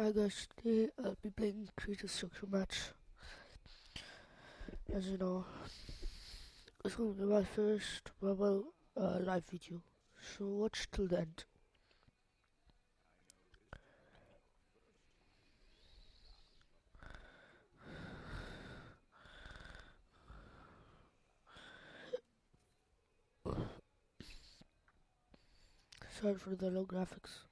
Hi guys, today I'll be playing Creative Structure Match. As you know, it's going to be my first mobile uh, live video, so watch till the end. Sorry for the low graphics.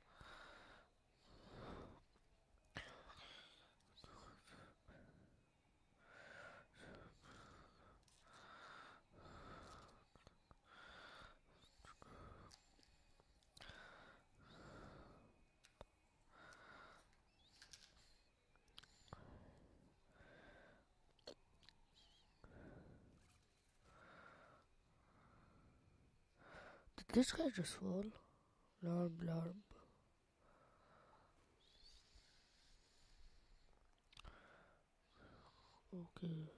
This guy just fall? Alarm, alarm. Okay.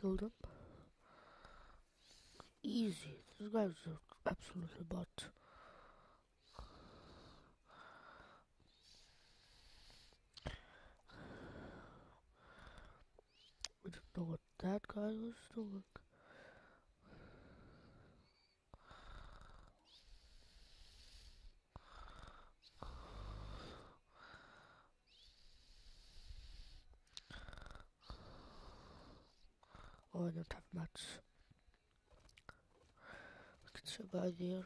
Killed him. Easy. This guy's absolutely bot. I don't what that guy was doing. Oh, I don't have much. I can survive here.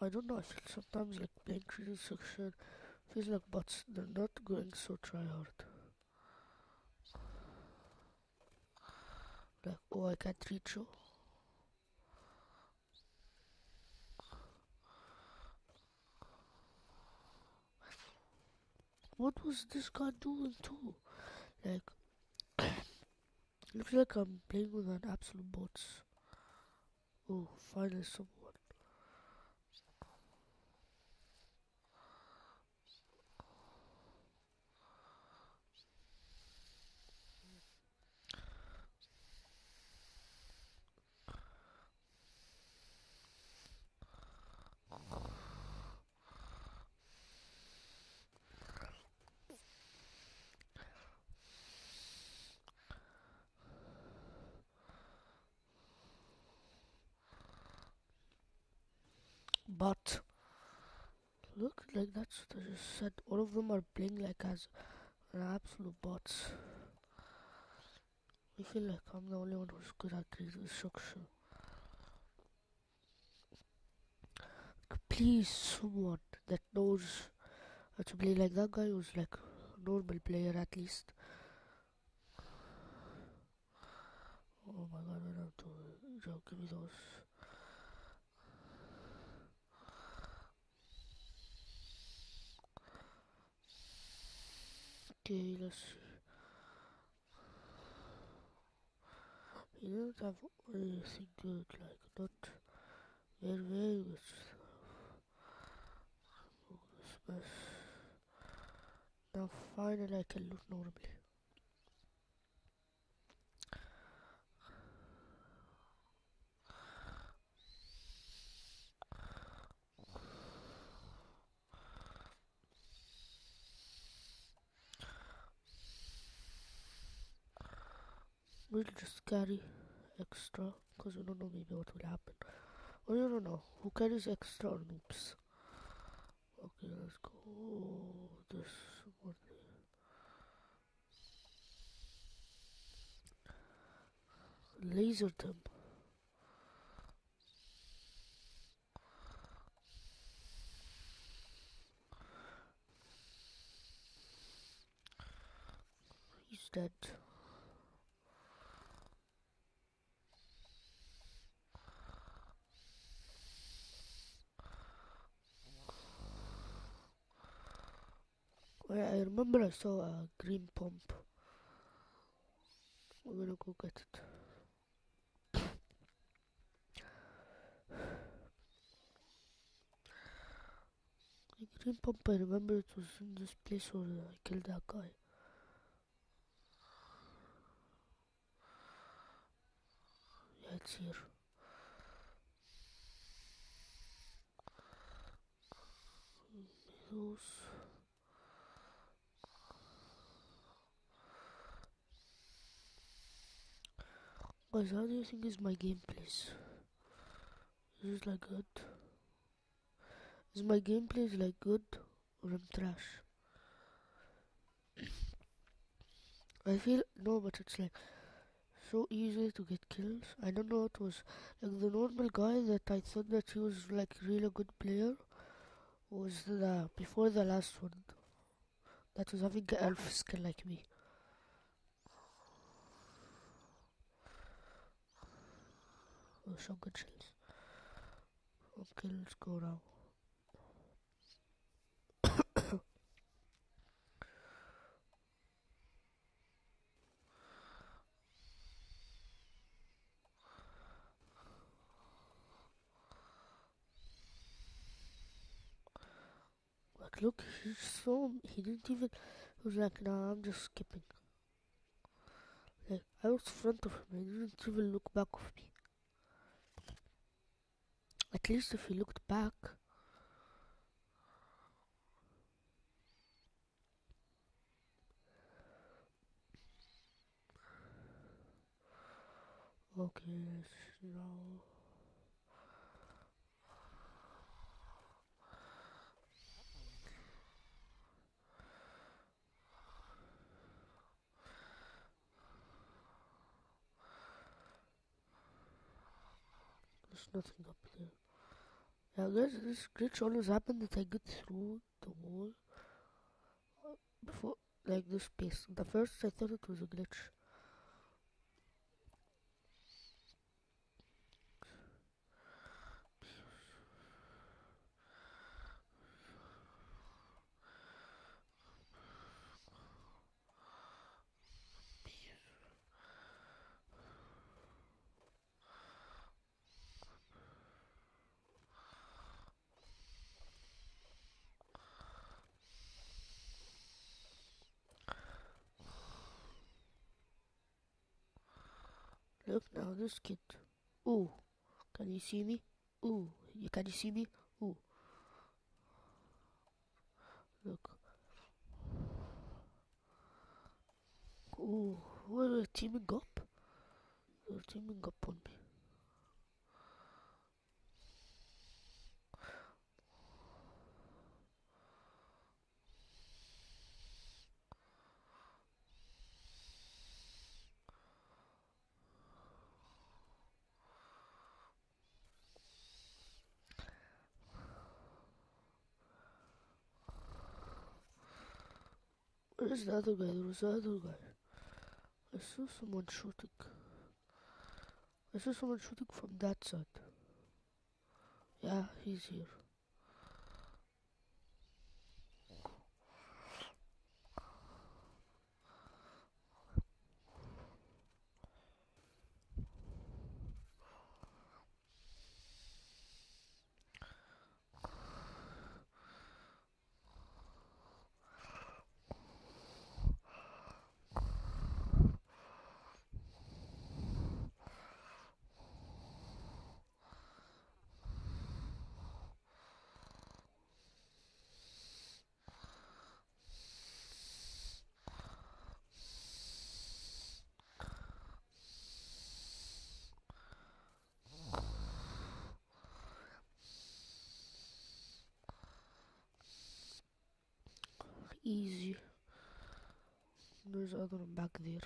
I don't know, I feel sometimes like playing creative section feels like bots, they're not going so try hard. Like, oh, I can't reach you. What was this guy doing too? Like, looks like I'm playing with an absolute bots. Oh, finally someone. But look, like that's what I just said. All of them are playing like as absolute bots. I feel like I'm the only one who's good at structure. Please, someone that knows how to play like that guy who's like normal player at least. Oh my god, I don't uh, know. Joe, give me those. Okay, let's see. He doesn't have anything good, like not very, very good stuff. Now finally I can look normally. We'll just carry extra because we don't know maybe what will happen. Oh, you don't know who carries extra or noobs. Okay, let's go. This one. Laser them. He's dead. I remember I saw a green pump. We're gonna go get it. The green pump, I remember it was in this place where I killed that guy. Yeah, it's here. Those. Guys, how do you think is my gameplay? Is it like good? Is my gameplay like good or I'm trash? I feel no, but it's like so easy to get kills. I don't know. what was like the normal guy that I thought that he was like really good player was the before the last one that was having an elf skill like me. Oh, shotgun shells. Okay, let's go now. Like, look, he saw me. He didn't even. He was like, nah, I'm just skipping. Like, I was in front of him. He didn't even look back of me. At least if you looked back. Okay, now. There's nothing up there. Yeah, guys, this glitch always happens that I get through the wall before, like this space. The first I thought it was a glitch. Look now, this kid. Ooh, can you see me? Ooh, you can you see me? Ooh. Look. Ooh, we're they teaming up. They're teaming up on me. Where's the other guy? There was the other guy. I saw someone shooting. I saw someone shooting from that side. Yeah, he's here. Easy. There's the other one back there.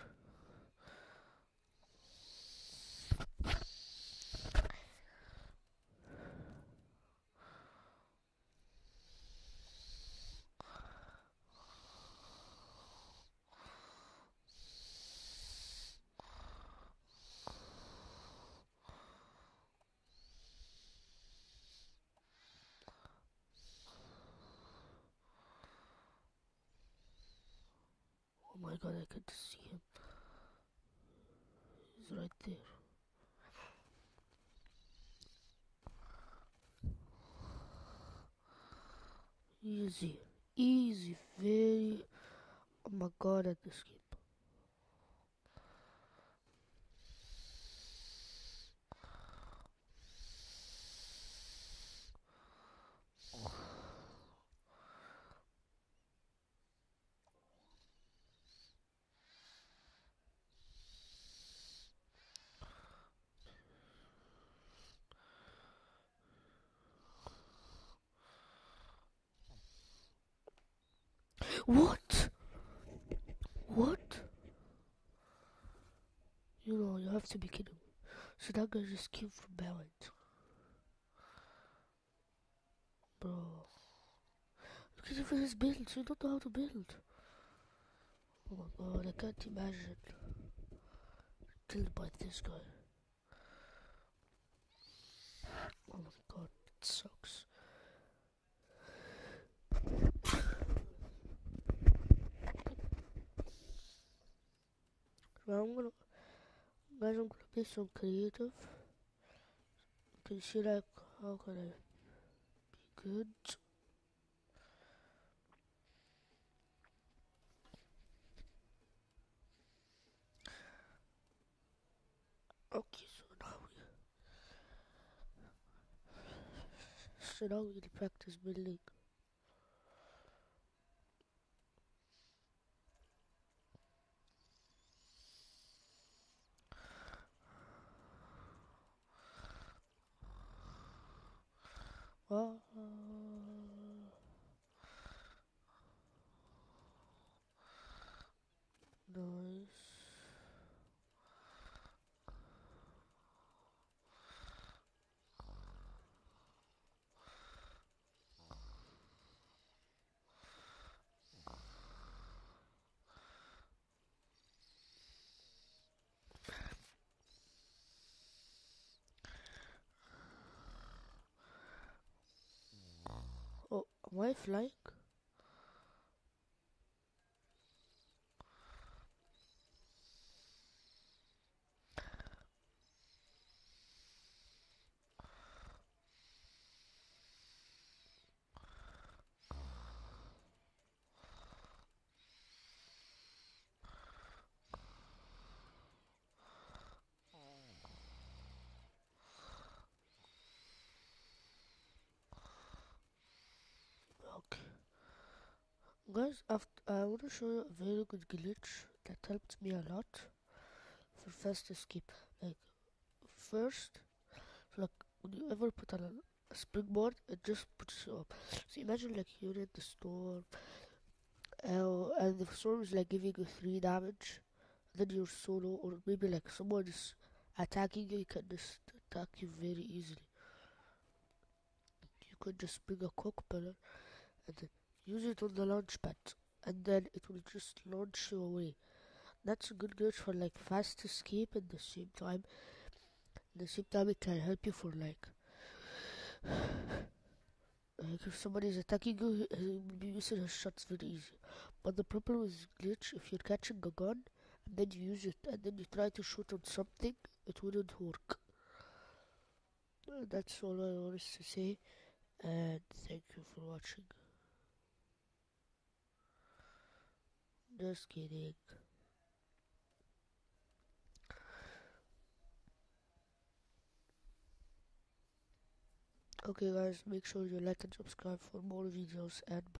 My god, I could see him. He's right there. Easy. Easy. Very. Oh my god, at this game. What? What? You know, you have to be kidding. So that guy just came from behind. Bro. Look at his build. You don't know how to build. Oh my god, I can't imagine. Killed by this guy. Oh my god, it sucks. Now I'm gonna, guys, I'm gonna be some creative. You can see like how can I be good. Okay, so now we, so now we'll practice building. Well, uh, nice. Oh, am I flying? Okay. Guys, after, I want to show you a very good glitch that helped me a lot for fast escape. Like, first, like, when you ever put on a, a springboard, it just puts you up. So imagine like you're in the storm, uh, and the storm is like giving you 3 damage, then you're solo, or maybe like someone is attacking you, you can just attack you very easily. You could just bring a cock pillar and then use it on the launch pad and then it will just launch you away. That's a good glitch for like fast escape at the same time. At the same time it can help you for like like if somebody is attacking you he will be using his shots very easy. But the problem with glitch if you're catching a gun and then you use it and then you try to shoot on something it wouldn't work. Uh, That's all I wanted to say and thank you for watching. Just kidding. Okay guys, make sure you like and subscribe for more videos and